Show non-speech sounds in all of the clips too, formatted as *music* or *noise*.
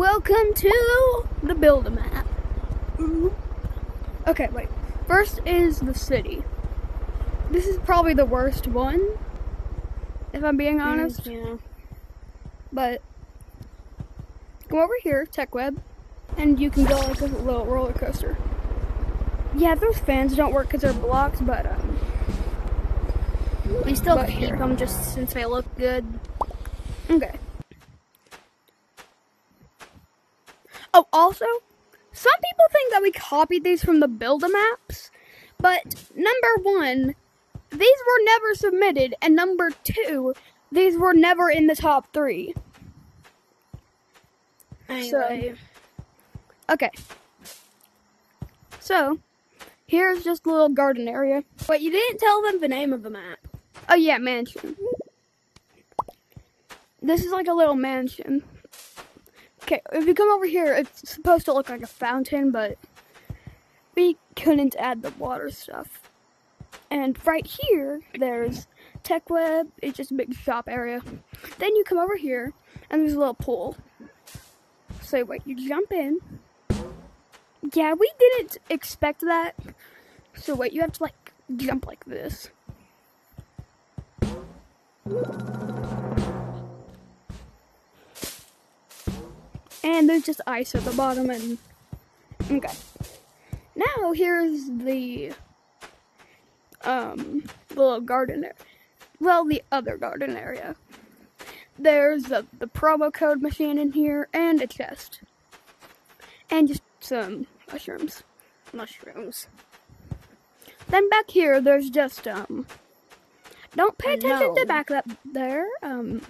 Welcome to the build a map. Okay, wait. First is the city. This is probably the worst one, if I'm being honest. Yeah. But come over here, Tech Web, and you can go like a little roller coaster. Yeah, those fans don't work because they're blocked, but um, We still But keep here. them just since they look good. okay. Oh, also, some people think that we copied these from the Build a Maps, but number one, these were never submitted, and number two, these were never in the top three. Anyway, Okay. So, here's just a little garden area. but you didn't tell them the name of the map. Oh yeah, mansion. This is like a little mansion. Okay, if you come over here, it's supposed to look like a fountain, but we couldn't add the water stuff. And right here, there's Tech Web. It's just a big shop area. Then you come over here, and there's a little pool. So wait, you jump in. Yeah, we didn't expect that. So wait, you have to like jump like this. And there's just ice at the bottom and okay. Now here's the um the little garden area. Well, the other garden area. There's the, the promo code machine in here and a chest. And just some mushrooms. Mushrooms. Then back here there's just um don't pay attention to back up there. Um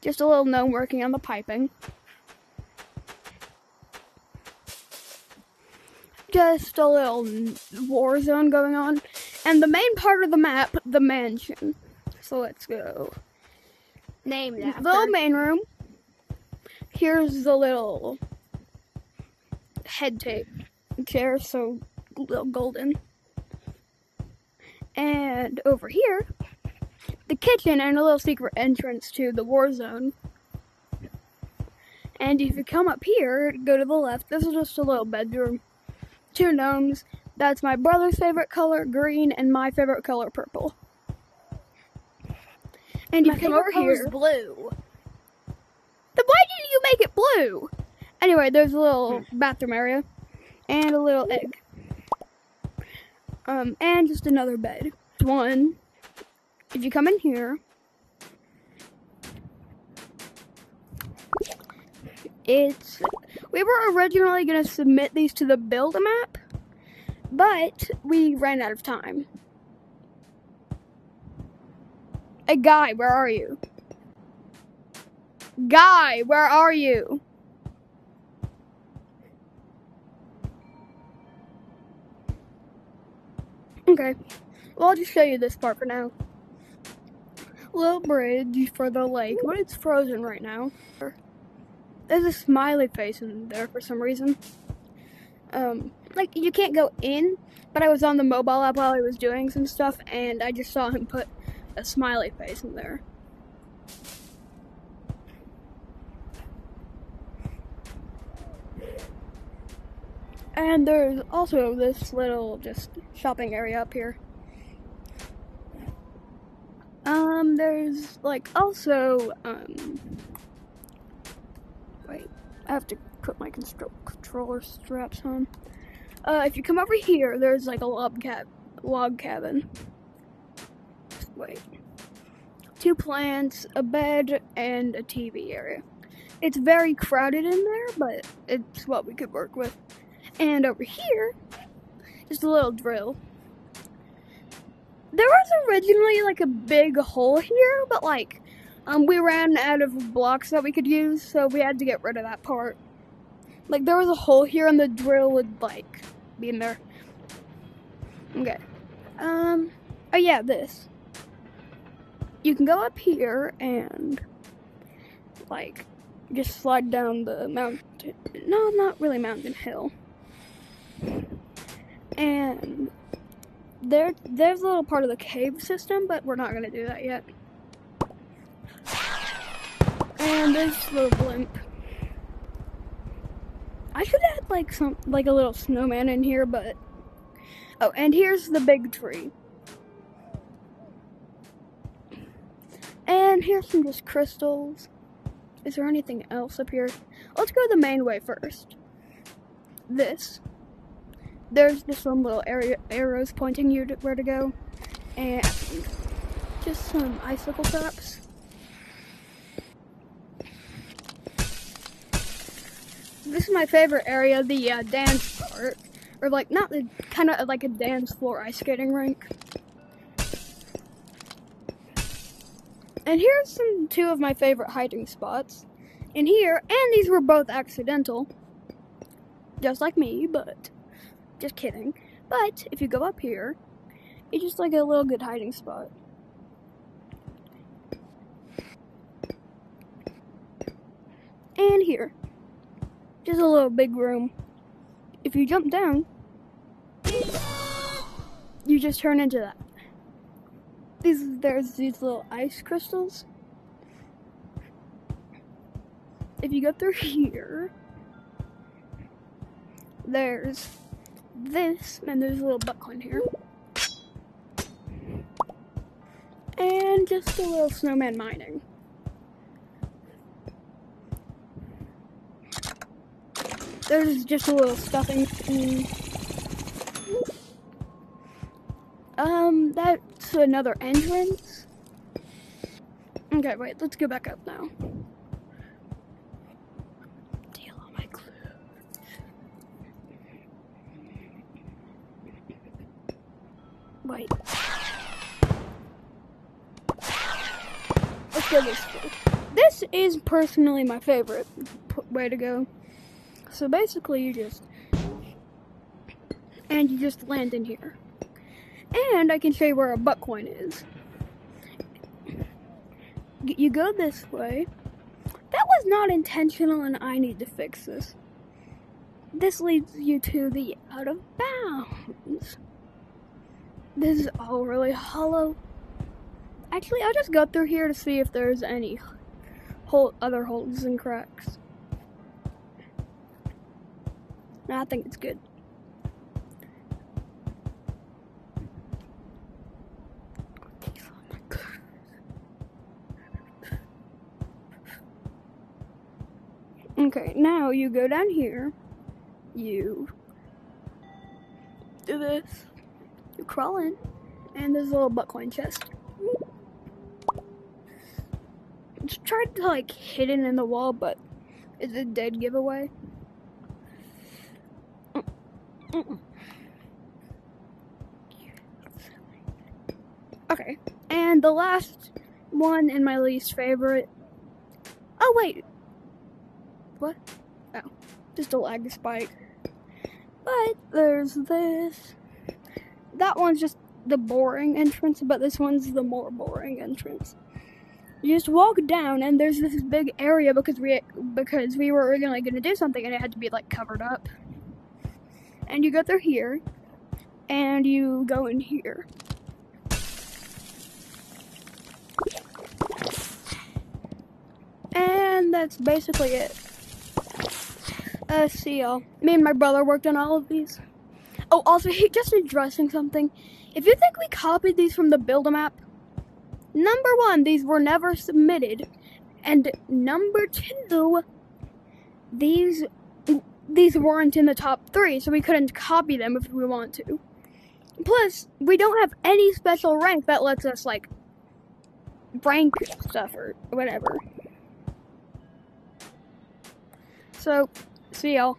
just a little gnome working on the piping. Just a little war zone going on. And the main part of the map, the mansion. So let's go. Named after. The main room. Here's the little head tape chair, so little golden. And over here, the kitchen and a little secret entrance to the war zone. And if you come up here, go to the left, this is just a little bedroom. Two gnomes. That's my brother's favorite color, green, and my favorite color, purple. And My you come over here. blue. Then why didn't you make it blue? Anyway, there's a little bathroom area and a little egg. Um, and just another bed. One. If you come in here, it's. We were originally going to submit these to the build a map, but we ran out of time. Hey, guy, where are you? Guy, where are you? Okay. Well, I'll just show you this part for now. Little bridge for the lake, but it's frozen right now. There's a smiley face in there for some reason. Um, like you can't go in, but I was on the mobile app while I was doing some stuff, and I just saw him put a smiley face in there. And there's also this little just shopping area up here. Um, there's like also um. I have to put my controller straps on. Uh, if you come over here, there's like a log cab, log cabin. Wait, two plants, a bed, and a TV area. It's very crowded in there, but it's what we could work with. And over here, just a little drill. There was originally like a big hole here, but like, um, we ran out of blocks that we could use, so we had to get rid of that part. Like, there was a hole here, and the drill would like be in there. Okay. Um. Oh yeah, this. You can go up here and like just slide down the mountain. No, not really mountain hill. And there, there's a little part of the cave system, but we're not gonna do that yet. And there's a little blimp. I should add like some like a little snowman in here, but oh, and here's the big tree. And here's some just crystals. Is there anything else up here? Let's go the main way first. This. There's just some little area, arrows pointing you to where to go. And just some icicle traps. This is my favorite area, the uh, dance part. Or like, not the, kind of like a dance floor ice skating rink. And here's some two of my favorite hiding spots. In here, and these were both accidental. Just like me, but just kidding. But if you go up here, it's just like a little good hiding spot. And here, just a little big room. If you jump down, you just turn into that. These there's these little ice crystals. If you go through here, there's this, and there's a little buckcoin here. And just a little snowman mining. There's just a little stuffing. Um, that's another entrance. Okay, wait, let's go back up now. Wait. Let's go this way. This is personally my favorite way to go. So basically, you just and you just land in here. And I can show you where a buck coin is. You go this way. That was not intentional, and I need to fix this. This leads you to the out of bounds. This is all really hollow. Actually, I'll just go through here to see if there's any hole, other holes and cracks. No, I think it's good. Okay, now you go down here. You do this. You crawl in, and there's a little buckcoin chest. Just tried to like hidden in the wall, but it's a dead giveaway. Okay, and the last one and my least favorite. Oh wait, what? Oh, just a lag spike. But there's this. That one's just the boring entrance, but this one's the more boring entrance. You just walk down, and there's this big area because we because we were originally going to do something, and it had to be like covered up. And you go through here, and you go in here. And that's basically it. Uh, see y'all. Me and my brother worked on all of these. Oh, also, *laughs* he just addressing something. If you think we copied these from the Build-A-Map, number one, these were never submitted. And number two, these these weren't in the top three, so we couldn't copy them if we want to. Plus, we don't have any special rank that lets us, like, rank stuff or whatever. So, See y'all.